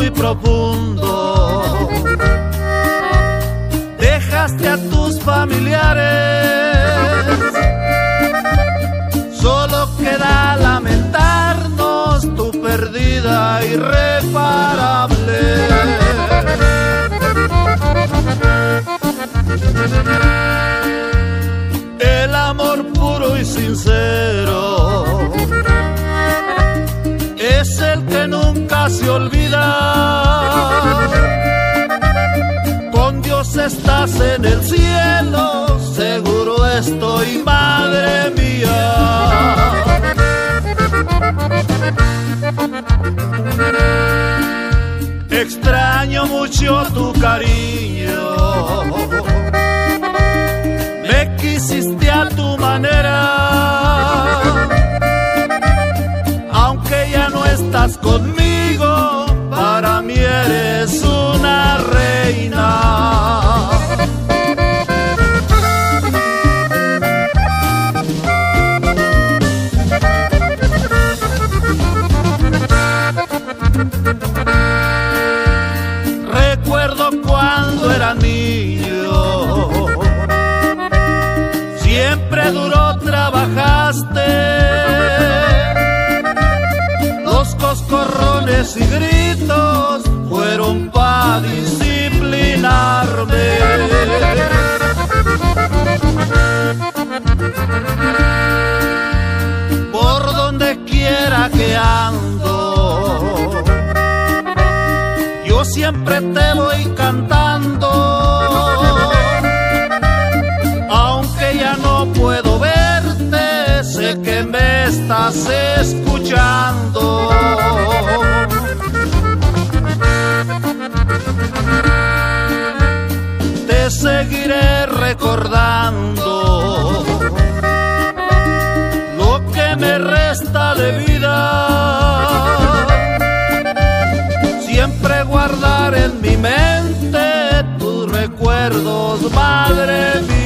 muy profundo. Dejaste a tus familiares, solo queda lamentarnos tu perdida irreparable. El amor puro y sincero se olvida. Con Dios estás en el cielo, seguro estoy, madre mía. Extraño mucho tu cariño. Cuando era niño, siempre duro trabajaste. Los coscorrones y gritos fueron para disciplinarme. Siempre te voy cantando. Aunque ya no puedo verte, sé que me estás escuchando. recuerdos, madre mía.